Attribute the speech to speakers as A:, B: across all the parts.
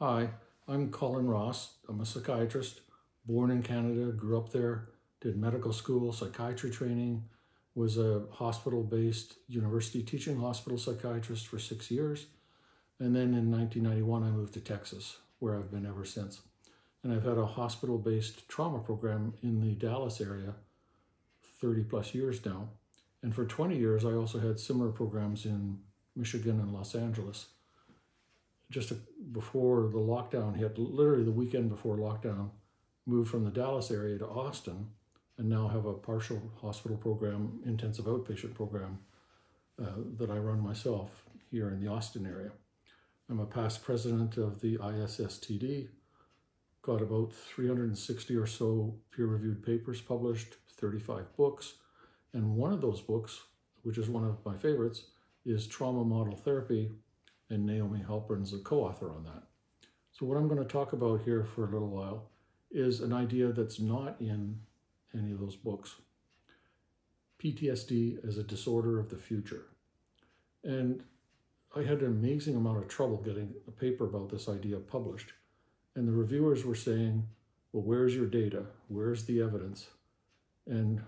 A: Hi, I'm Colin Ross. I'm a psychiatrist, born in Canada, grew up there, did medical school, psychiatry training, was a hospital-based university teaching hospital psychiatrist for six years. And then in 1991, I moved to Texas, where I've been ever since. And I've had a hospital-based trauma program in the Dallas area 30 plus years now. And for 20 years, I also had similar programs in Michigan and Los Angeles. Just before the lockdown hit, literally the weekend before lockdown, moved from the Dallas area to Austin and now have a partial hospital program, intensive outpatient program uh, that I run myself here in the Austin area. I'm a past president of the ISSTD, got about 360 or so peer-reviewed papers published, 35 books, and one of those books, which is one of my favorites, is Trauma Model Therapy, and Naomi Halpern's a co-author on that. So what I'm going to talk about here for a little while is an idea that's not in any of those books. PTSD as a disorder of the future. And I had an amazing amount of trouble getting a paper about this idea published. And the reviewers were saying, well, where's your data? Where's the evidence? And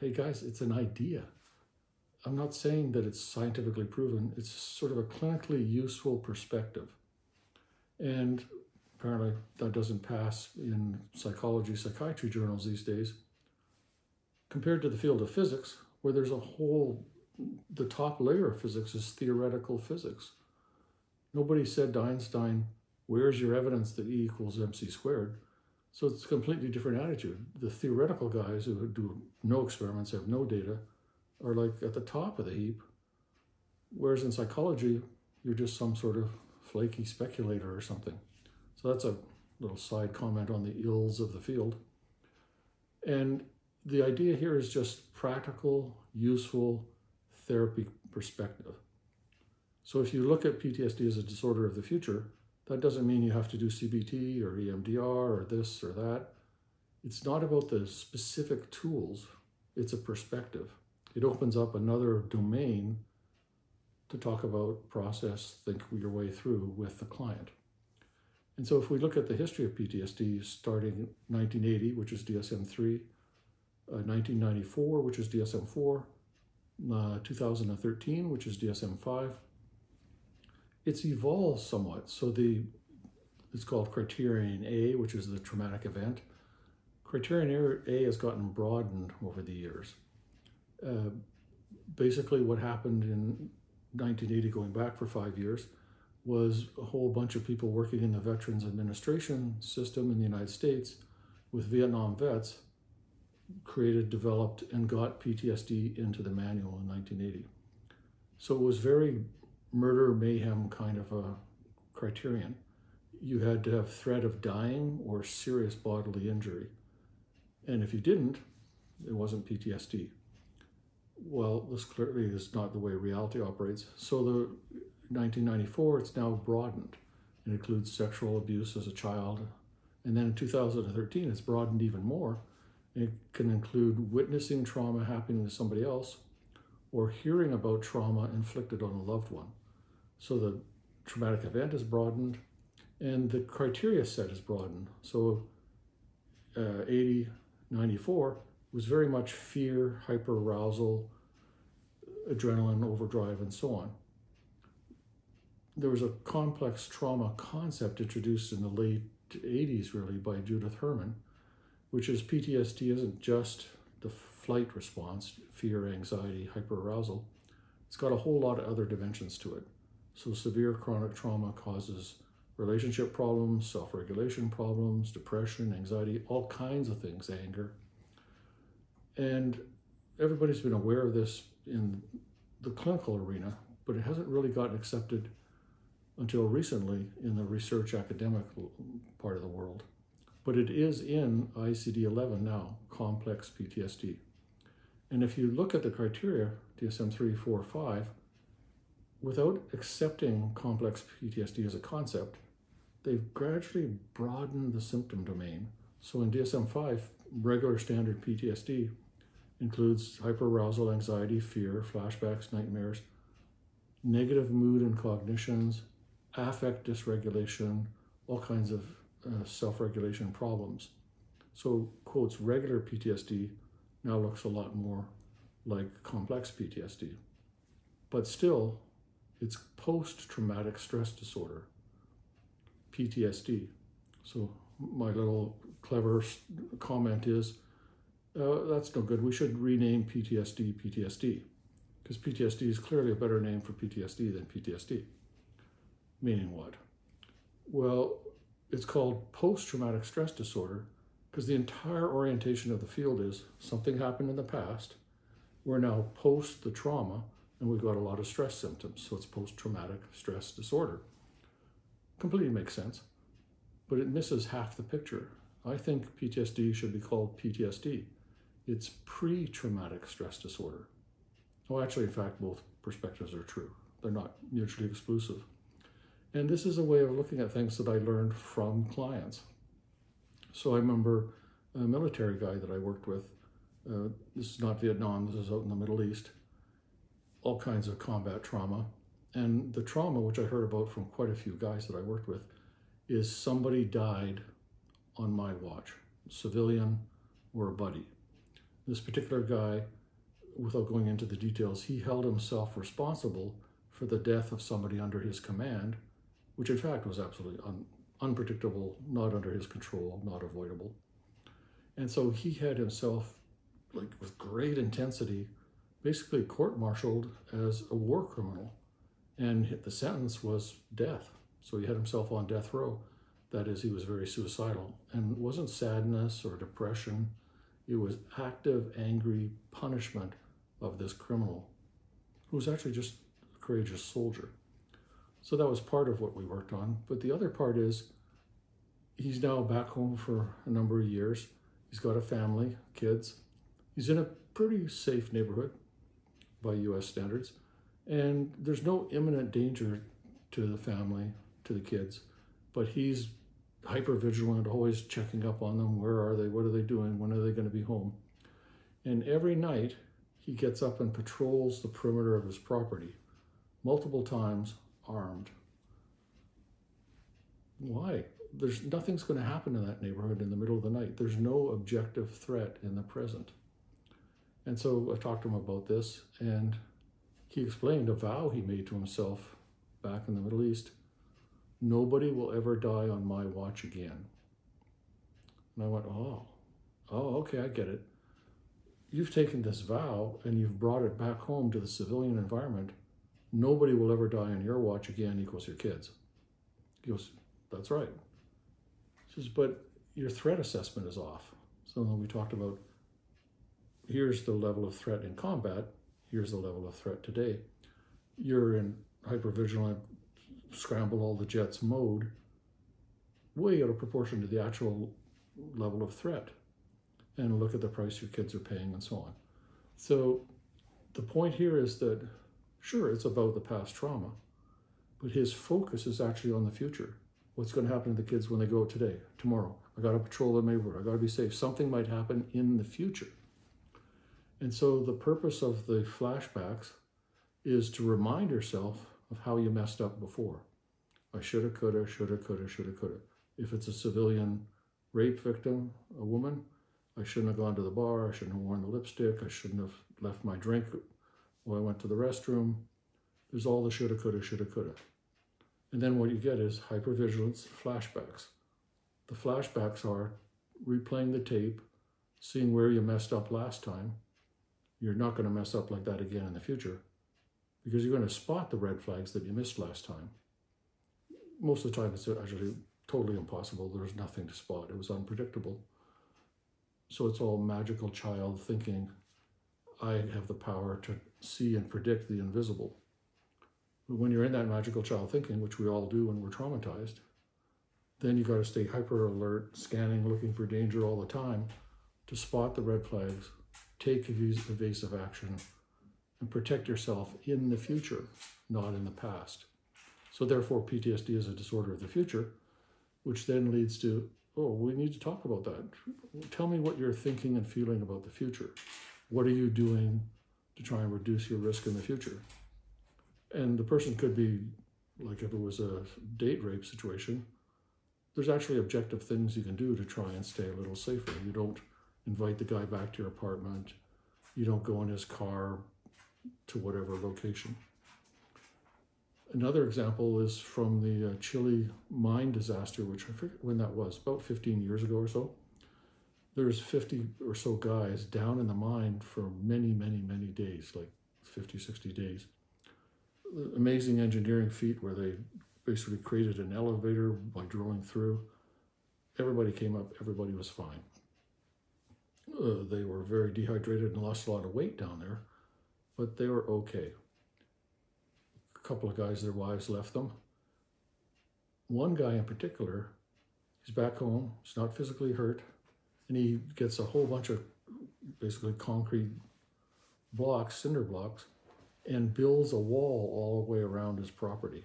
A: hey guys, it's an idea. I'm not saying that it's scientifically proven. It's sort of a clinically useful perspective. And apparently that doesn't pass in psychology, psychiatry journals these days. Compared to the field of physics, where there's a whole, the top layer of physics is theoretical physics. Nobody said to Einstein, where's your evidence that E equals mc squared? So it's a completely different attitude. The theoretical guys who do no experiments, have no data, are like at the top of the heap. Whereas in psychology, you're just some sort of flaky speculator or something. So that's a little side comment on the ills of the field. And the idea here is just practical, useful therapy perspective. So if you look at PTSD as a disorder of the future, that doesn't mean you have to do CBT or EMDR or this or that. It's not about the specific tools, it's a perspective. It opens up another domain to talk about, process, think your way through with the client. And so if we look at the history of PTSD starting 1980, which is DSM-3, uh, 1994, which is DSM-4, uh, 2013, which is DSM-5, it's evolved somewhat. So the it's called Criterion A, which is the traumatic event. Criterion A has gotten broadened over the years. Uh, basically, what happened in 1980, going back for five years, was a whole bunch of people working in the Veterans Administration system in the United States with Vietnam vets created, developed, and got PTSD into the manual in 1980. So it was very murder mayhem kind of a criterion. You had to have threat of dying or serious bodily injury. And if you didn't, it wasn't PTSD. Well, this clearly is not the way reality operates. So the 1994, it's now broadened. It includes sexual abuse as a child. And then in 2013, it's broadened even more. It can include witnessing trauma happening to somebody else or hearing about trauma inflicted on a loved one. So the traumatic event is broadened and the criteria set is broadened. So uh, 80, 94 was very much fear, hyperarousal, adrenaline overdrive, and so on. There was a complex trauma concept introduced in the late 80s, really, by Judith Herman, which is PTSD isn't just the flight response, fear, anxiety, hyperarousal. It's got a whole lot of other dimensions to it. So severe chronic trauma causes relationship problems, self-regulation problems, depression, anxiety, all kinds of things, anger. And everybody's been aware of this in the clinical arena, but it hasn't really gotten accepted until recently in the research academic part of the world. But it is in ICD-11 now, complex PTSD. And if you look at the criteria, DSM-3, 4, 5, without accepting complex PTSD as a concept, they've gradually broadened the symptom domain. So in DSM-5, regular standard PTSD includes hyperarousal, anxiety, fear, flashbacks, nightmares, negative mood and cognitions, affect dysregulation, all kinds of uh, self regulation problems. So, quotes, regular PTSD now looks a lot more like complex PTSD. But still, it's post traumatic stress disorder, PTSD. So, my little clever comment is uh, that's no good. We should rename PTSD PTSD because PTSD is clearly a better name for PTSD than PTSD. Meaning what? Well, it's called post traumatic stress disorder because the entire orientation of the field is something happened in the past. We're now post the trauma and we've got a lot of stress symptoms. So it's post traumatic stress disorder. Completely makes sense, but it misses half the picture. I think PTSD should be called PTSD. It's pre traumatic stress disorder. Well, actually, in fact, both perspectives are true, they're not mutually exclusive. And this is a way of looking at things that I learned from clients. So I remember a military guy that I worked with. Uh, this is not Vietnam, this is out in the Middle East. All kinds of combat trauma. And the trauma, which I heard about from quite a few guys that I worked with, is somebody died on my watch, civilian or a buddy. This particular guy, without going into the details, he held himself responsible for the death of somebody under his command which in fact was absolutely un, unpredictable, not under his control, not avoidable. And so he had himself, like with great intensity, basically court martialed as a war criminal. And the sentence was death. So he had himself on death row. That is, he was very suicidal. And it wasn't sadness or depression, it was active, angry punishment of this criminal who was actually just a courageous soldier. So that was part of what we worked on. But the other part is he's now back home for a number of years. He's got a family, kids. He's in a pretty safe neighborhood by US standards. And there's no imminent danger to the family, to the kids. But he's hyper vigilant, always checking up on them. Where are they? What are they doing? When are they going to be home? And every night he gets up and patrols the perimeter of his property multiple times armed. Why? There's nothing's going to happen in that neighborhood in the middle of the night. There's no objective threat in the present. And so I talked to him about this, and he explained a vow he made to himself back in the Middle East nobody will ever die on my watch again. And I went, oh, oh, okay, I get it. You've taken this vow and you've brought it back home to the civilian environment nobody will ever die on your watch again equals your kids. He goes, that's right. He says, but your threat assessment is off. So then we talked about here's the level of threat in combat, here's the level of threat today. You're in hypervigilant, scramble all the jets mode, way out of proportion to the actual level of threat. And look at the price your kids are paying and so on. So the point here is that Sure, it's about the past trauma, but his focus is actually on the future. What's going to happen to the kids when they go today, tomorrow? I got to patrol the neighborhood. I got to be safe. Something might happen in the future. And so the purpose of the flashbacks is to remind yourself of how you messed up before. I shoulda, coulda, shoulda, coulda, shoulda, coulda. If it's a civilian rape victim, a woman, I shouldn't have gone to the bar. I shouldn't have worn the lipstick. I shouldn't have left my drink well, I went to the restroom. There's all the shoulda, coulda, shoulda, coulda. And then what you get is hypervigilance flashbacks. The flashbacks are replaying the tape, seeing where you messed up last time. You're not going to mess up like that again in the future because you're going to spot the red flags that you missed last time. Most of the time, it's actually totally impossible. There's nothing to spot. It was unpredictable. So it's all magical child thinking I have the power to see and predict the invisible. But when you're in that magical child thinking, which we all do when we're traumatized, then you got to stay hyper alert, scanning, looking for danger all the time to spot the red flags, take evasive action, and protect yourself in the future, not in the past. So, therefore, PTSD is a disorder of the future, which then leads to, oh, we need to talk about that. Tell me what you're thinking and feeling about the future. What are you doing to try and reduce your risk in the future? And the person could be like if it was a date rape situation, there's actually objective things you can do to try and stay a little safer. You don't invite the guy back to your apartment. You don't go in his car to whatever location. Another example is from the uh, Chile mine disaster, which I forget when that was, about 15 years ago or so. There's 50 or so guys down in the mine for many, many, many days, like 50, 60 days. Amazing engineering feat where they basically created an elevator by drilling through. Everybody came up, everybody was fine. Uh, they were very dehydrated and lost a lot of weight down there, but they were okay. A couple of guys, their wives left them. One guy in particular, he's back home, he's not physically hurt, and he gets a whole bunch of basically concrete blocks, cinder blocks, and builds a wall all the way around his property.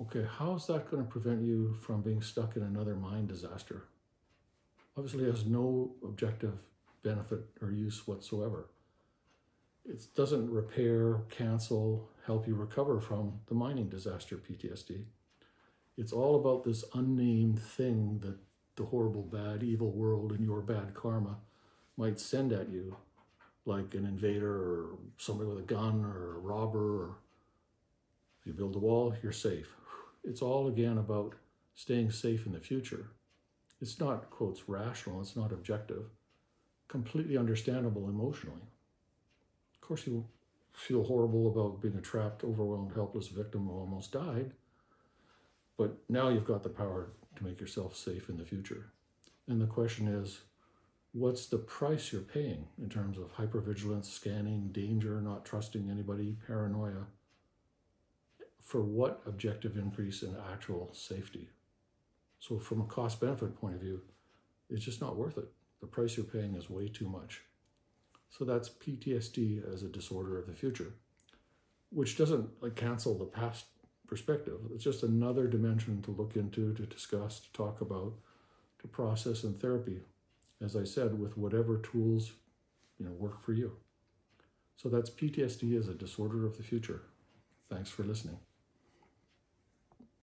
A: Okay, how's that going to prevent you from being stuck in another mine disaster? Obviously, it has no objective benefit or use whatsoever. It doesn't repair, cancel, help you recover from the mining disaster PTSD. It's all about this unnamed thing that the horrible, bad, evil world and your bad karma might send at you, like an invader or somebody with a gun or a robber. Or you build a wall, you're safe. It's all again about staying safe in the future. It's not, quotes, rational, it's not objective, completely understandable emotionally. Of course, you feel horrible about being a trapped, overwhelmed, helpless victim who almost died, but now you've got the power to make yourself safe in the future. And the question is, what's the price you're paying in terms of hypervigilance, scanning, danger, not trusting anybody, paranoia? For what objective increase in actual safety? So, from a cost benefit point of view, it's just not worth it. The price you're paying is way too much. So, that's PTSD as a disorder of the future, which doesn't like cancel the past perspective. It's just another dimension to look into, to discuss, to talk about, to process in therapy. As I said, with whatever tools you know work for you. So that's PTSD as a disorder of the future. Thanks for listening.